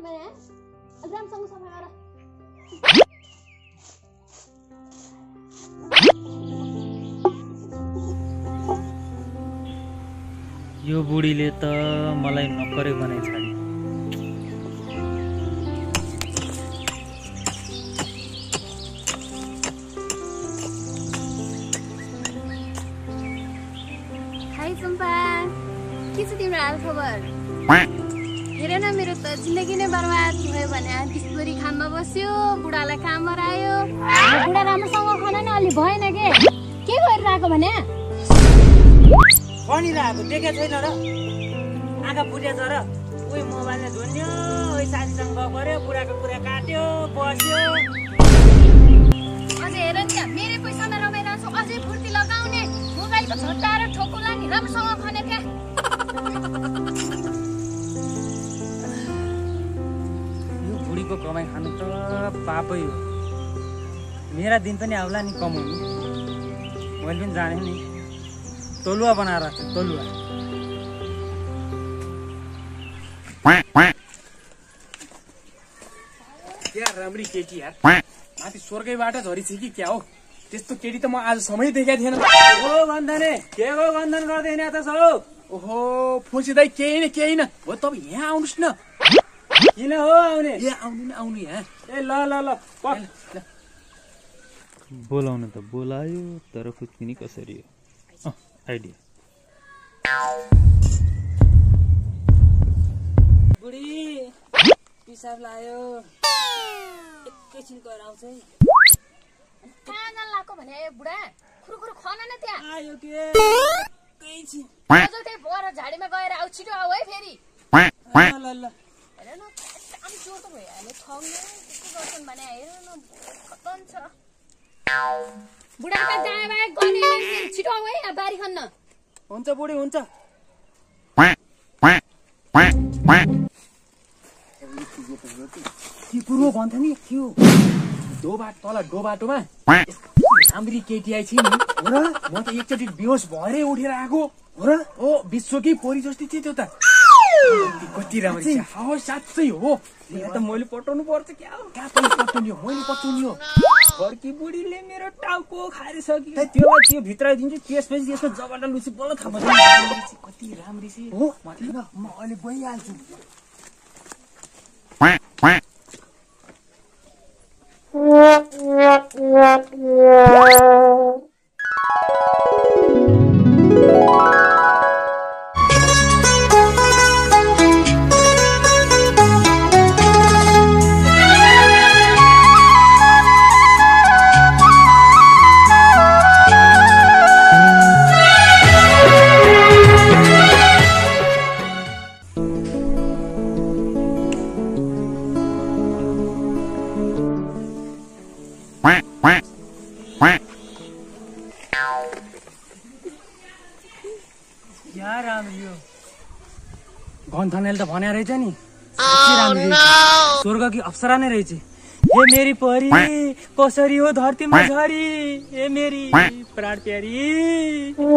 राम्रोसँग सफा गर यो बुढीले त मलाई नक्करै बनाइ छाड्यो हाई चम्पा के छ तिम्रो हाल खबर हेर न मेरो त जिन्दगी नै बर्बाद भयो भने बिस्बोरी खाममा बस्यो बुढालाई काम आयो बुढा राम्रोसँग खान न अलि भएन के? के गरिरहेको भने? भनिरहेको देखेको छैन र। आँखा फुटेछ र। उही मोबाइलले धुन्यो उही साथीसँग गफ गऱ्यो बुढाको कुरा काट्यो बस्यो। अझै हेर नि त्यहाँ मेरै पैसामा रमाइरहेको छु अझै फुर्ती लगाउने। मोबाइलको छोटाएर ठोकुला नि राम्रोसँग खाने कमाइ खानु त पापै हो। मेरा दिन पनि आउला नि कमाउनु। मैले पनि जाने नि। तलुवा बनाएर राख्छु तलुवा। राम्री केटी यार? माथि स्वर्गैबाट झरिछ कि क्या हो? त्यस्तो केटी त म आज समय देखाएको थिएन। ओ गन्धने के हो गन्धन गर्दैन त सौ ओहो फुसी केही न केही न। हो तपाईँ यहाँ आउनुहोस् न। किन हो आउने? ए आउनु न आउनु यहाँ ए ल ल ल बोलाउनु त बोलायो तर फुत्किने कसरी हो? आइडिया। बुढी पिसाब लायो। एकैछिन गएर आउँछ है। कहाँ जान लाग्यो भने ए बुढा। खुरुखुरु खन न त्यहाँ। आयो के? एकैछिन आज त्यही पर झाडीमा गएर आऊ छिटो आऊ है फेरि। ल ल ल। अनि चोर त भइहाल्यो ठग्ने त्यस्तो गर्छन् भने हेर न खतम छ बुढाका बाहेक गर्ने छिटो आऊ है बारी खन्न हुन्छ बुढी हुन्छ के कुरो भन्छ नि त्यो डोबा तल डोबाटोमा राम्री केटी आइछ नि हो र म त एकचोटि बेहोस भएरै उठेर आएको हो र हो विश्वकै पोरी जस्तै थियो त्यो त कति राम्री साँच्चै हो यहाँ त मैले पटाउनु पर्छ क्या हो कहाँ पनि पठाउने हो मैले पठाउने हो घरकी बुढीले मेरो टाउको खारिसक्यो त्यो त्यो भित्राइदिन्छु त्यसपछि त्यसको जबडा लुसी बल्ल थाहा पाउँछ कति राम्री छ हो म अहिले गइहाल्छु क्या गन्थनेले त भने रहेछ नि। साँच्चै राम्री रहेछ। स्वर्गकी अप्सरा नै रहेछ। हे मेरी परी कसरी हो धरतीमा झरी हे मेरी प्राण प्यारी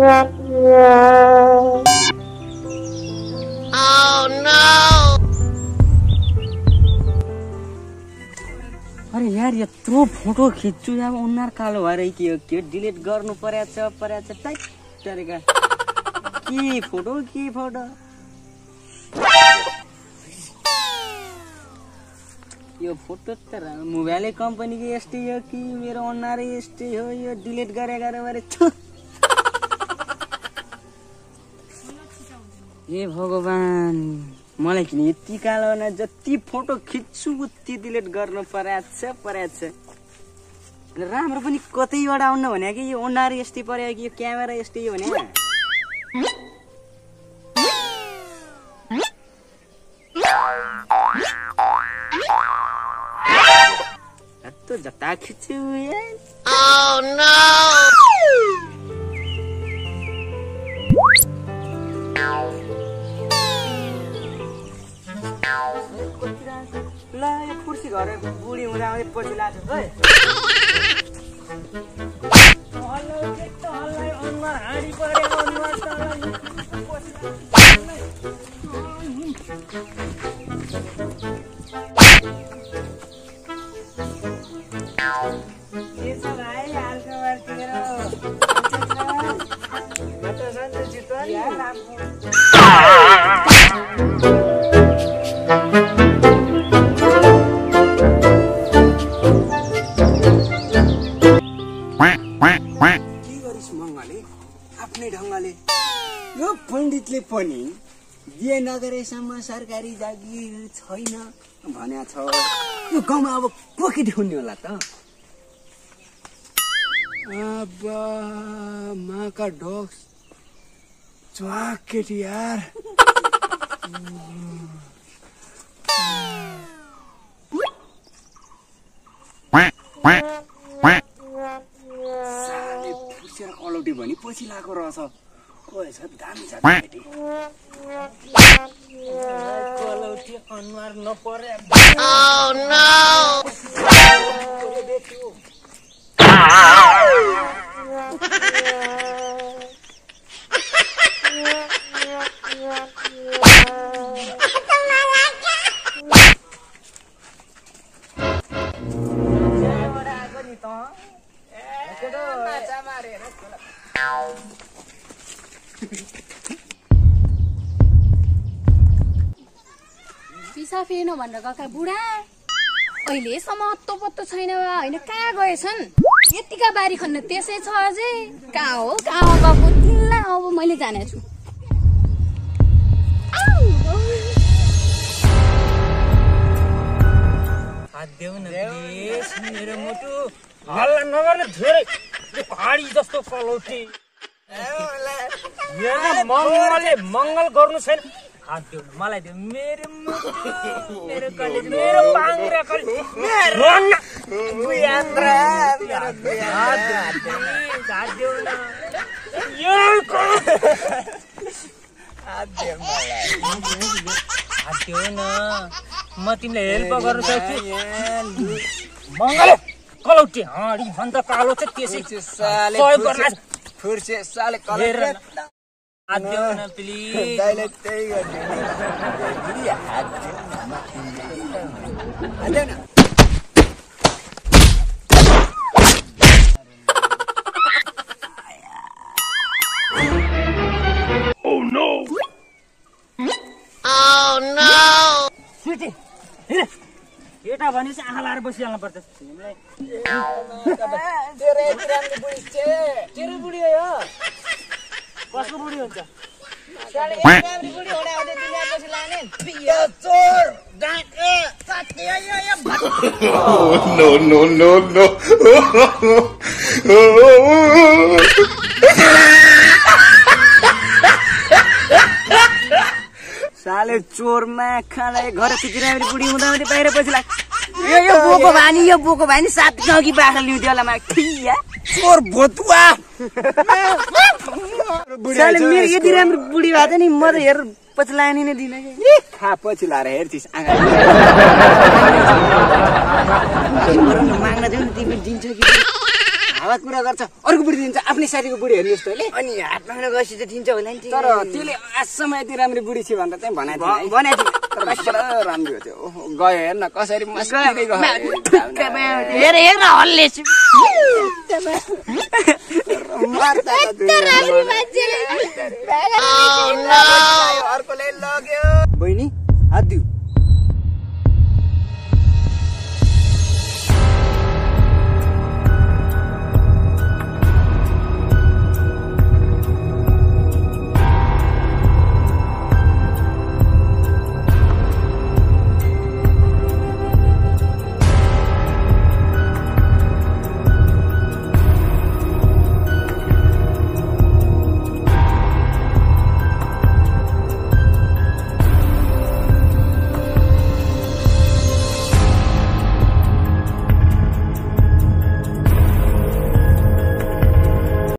प्राण यत्रो फोटो खिच्छु अब अनुहार कालो भएर के हो के डिलिट गर्नु परेछ परेछ टाइट तरिका। के फोटो के फोटो? यो फोटो त मोबाइलै कम्पनीको यस्तै हो कि मेरो अनुहारै यस्तै हो? यो डिलिट गरे गरे छु हे भगवान्। मलाई किन यति कालो जति फोटो खिच्छु उति डिलिट गर्नु परेछ परेछ राम्रो पनि कतैबाट आउनु भने कि यो अनुहार यस्तै पर्यो कि यो क्यामेरा यस्तै हो भने? जता खिच्छु घर बुढी हुँदा पछि लाग्छ है आफ्नै ढङ्गले। यो पण्डितले पनि बिहे नगरेसम्म सरकारी जागिर छैन भन्या छ। यो गाउँमा अब को केटी हुने होला त। अब माका डग्स च्वाक केटी यार। पछि लगाएको रहेछ। दामी छ. केटी कलौटी अनुहार नपरे। पिसा फेर्नु भनेर गएका बुढा? अहिलेसम्म अत्तो पत्तो छैन होइन कहाँ गएछन्? यतिका बारी खन्न त्यसै छ अझै। कहाँ हो कहाँ हो गएको तिनलाई अब मैले जानेछु। हात देऊ न प्लिज मेरो मुटु। हल्ला नगर्ने धेरै भाडी जस्तो कलौटी हेर्न मङ्गलले मङ्गल गर्नु छैन। हात देऊ मलाई देऊ मेरो मेरो कलेज मेरो पाङ्ग्रा कलेज मेरो हात देऊ, प्लिज, हात देऊ न। यो हात देऊ न म तिमीलाई हेल्प गर्नु सक्छु मङ्गल कलौटी हाँडी भन्दा कालो चाहिँ त्यसै सहयोग गर्न। फुर्से साले। हात देऊ न प्लिज दाइले त्यही गर्ने हात देऊ न सुटी हेर केटा भनेपछि आँखा लाएर बसिहाल्नु पर्छ तिमीलाई तेरो बुढी हो यो कसको बुढी हुन्छ no, no, no, no. साले चोरमा खाँदा घर फिचेर बुढी हुँदा हुँदै बाहिर पछि यो यो बोको भानी यो बोको भानी सात नगी बाख्रा ल्याउँथ्यो होला मा चोर भोतुवा। मेरो यति राम्रो बुढी भएको थियो नि म त हेर पछि लाने नै दिन खा पछि लाएर हेर्थिस् आँखा माग्न न तिमी दिन्छ कि हावा कुरा गर्छ अर्को बुढी दिन्छ आफ्नै साथीको बुढी हेर्नुहोस् त ले अनि हात माग्न गएपछि त दिन्छ होला नि तर त्यसले आजसम्म यति राम्रो बुढी थियो भनेर चाहिँ भनेको भनेको राम्रो थियो। गयो हेर्न कसरी गयो। हेर हेर हल्ले बहिनी हात दिउ